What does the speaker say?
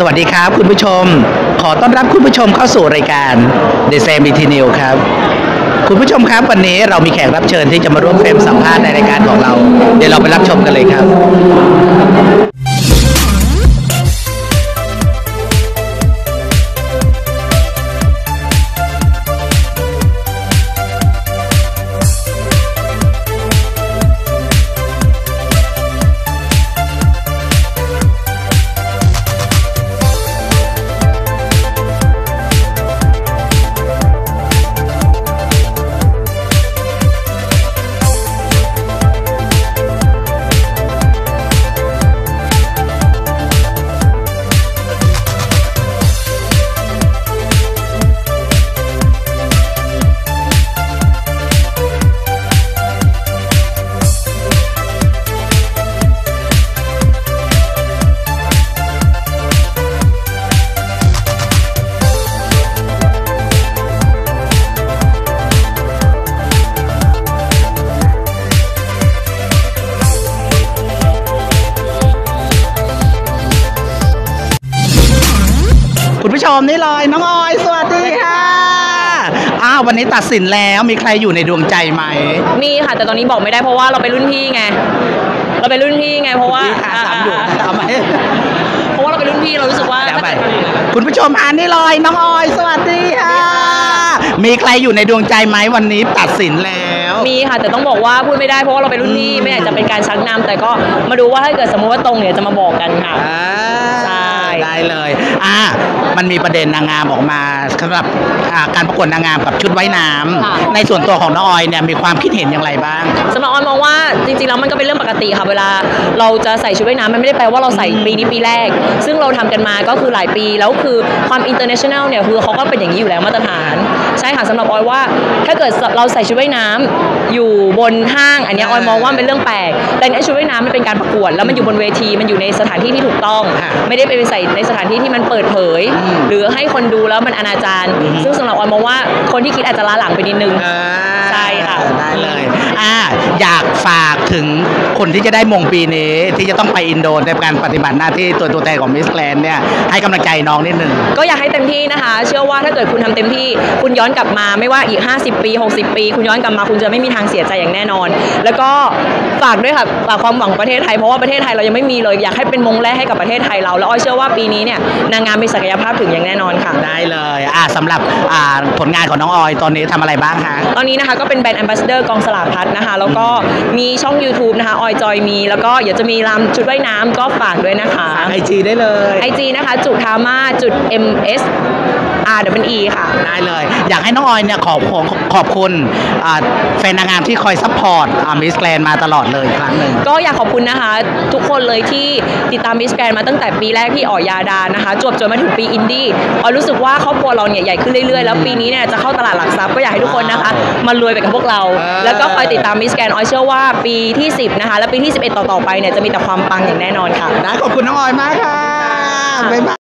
สวัสดีครับคุณผู้ชม ขอต้อนรับคุณผู้ชมเข้าสู่รายการ The Same BT New ครับ คุณผู้ชมครับวันนี้เรามีแขกรับเชิญที่จะมาร่วมเฟรมสัมภาษณ์ในรายการของเรา เดี๋ยวเราไปรับชมกันเลยครับ คุณผู้ชมนี่เลยน้องออย สวัสดีค่ะอ้าววันนี้ตัดสินแล้วมีใครอยู่ในดวงใจไหมมีค่ะ แต่ตอนนี้บอกไม่ได้เพราะว่าเราเป็นรุ่นพี่ไง เราเป็นรุ่นพี่ไงเพราะว่าพี่ค่ะสามอยู่อ่าทำไมเพราะว่าเราเป็นรุ่นพี่เรารู้สึกว่าแล้วไปคุณผู้ชมอ่านนี่เลยน้องออย สวัสดีค่ะ มีใครอยู่ในดวงใจไหมวันนี้ตัดสินแล้ว มีค่ะแต่ต้องบอกว่าพูดไม่ได้เพราะว่าเราเป็นรุ่นพี่อืมไม่อยากจะเป็นการชักนำแต่ก็มาดูว่าถ้าเกิดสมมติว่าตรงเนี่ยจะมาบอกกันค่ะอ่า ใช่ ได้เลยอ่ามันมีประเด็นนางงามออกมาสำหรับอ่าการประกวดนางงามกับชุดว่ายน้ำค่ะ ในส่วนตัวของน้องออยเนี่ยมีความคิดเห็นอย่างไรบ้าง สำหรับออยมองว่าจริงๆแล้วมันก็เป็นเรื่องปกติค่ะเวลาเราจะใส่ชุดว่ายน้ำมันไม่ได้แปลว่าเราใส่ปีนี้ปีแรก ซึ่งเราทำกันมาก็คือหลายปีแล้วคือความ international เนี่ยคือเขาก็เป็นอย่างนี้อยู่แล้วมาตรฐาน ใช่ค่ะสำหรับออยว่า ถ้าเกิดเราใส่ชุดว่ายน้ำ อยู่บนห้างอันเนี้ยออยมองว่าเป็นเรื่องแปลก แต่ในชุดว่ายน้ำมันเป็นการประกวด แล้วมันอยู่บนเวทีมันอยู่ในสถานที่ที่ถูกต้องค่ะไม่ได้ไปใส่ในสถานที่ที่มันเปิดเผยอืมหรือให้คนดูแล้วมันอนาจารอืมซึ่งสำหรับออยมองว่าคนที่คิดอาจจะล้าหลังไปนิดนึงอ่า ใช่ค่ะได้เลยอ่าอยากฝากถึงคนที่จะได้มงปีนี้ ที่จะต้องไปอินโดในการปฏิบัติหน้าที่ตัวตัวแทนของมิสแกรนเนี่ยให้กำลังใจน้องนิดนึงก็อยากให้เต็มที่นะคะ เชื่อว่าถ้าเกิดคุณทำเต็มที่ คุณย้อนกลับมาไม่ว่าอีก 50 ปี 60 ปี คุณย้อนกลับมาคุณจะไม่มีทางเสียใจอย่างแน่นอน แล้วก็ฝากด้วยค่ะฝากความหวังของประเทศไทยเพราะว่าประเทศไทยเรายังไม่มีเลยอยากให้เป็นมงแรกให้กับประเทศไทยเราแล้วอ้อยเชื่อว่าปีนี้เนี่ยนางงามมีศักยภาพถึงอย่างแน่นอนค่ะ ได้เลยอ่าสำหรับอ่าผลงานของน้องออยตอนนี้ทำอะไรบ้างคะ ตอนนี้นะคะก็เป็นแบรนด์แอมบาสเดอร์กองสลากพัดนะคะ แล้วก็มีช่อง YouTube นะคะออยจอยมี แล้วก็เดี๋ยวจะมีรำชุดว่ายน้ำก็ฝากด้วยนะคะไอจีได้เลยไอจีนะคะ จุธามาจุด ms r w e ค่ะ ได้เลย อยากให้น้องออยเนี่ยขอบคุณขอบคุณอ่าแฟนนางงามที่คอย support มิสแกรนมาตลอดเลยอีกครั้งหนึ่งก็อยากขอบคุณนะคะ ทุกคนเลยที่ติดตามมิสแกรนมาตั้งแต่ปีแรกที่ออกญาดานะคะจวบจนมาถึงปีอินดี้ออยรู้สึกว่าครอบครัวเราเนี่ยใหญ่ขึ้นเรื่อยๆ แล้วปีนี้เนี่ยจะเข้าตลาดหลักทรัพย์ก็อยากให้ทุกคนนะคะมารวยไปกับพวกเราเออแล้วก็คอยติดตามมิสแกรนออยเชื่อว่าปีที่ 10 นะคะ และปีที่ 11 ต่อ ๆ ไปเนี่ยจะมีแต่ความปังอย่างแน่นอนค่ะได้ขอบคุณน้องออยมากค่ะ บ๊ายบาย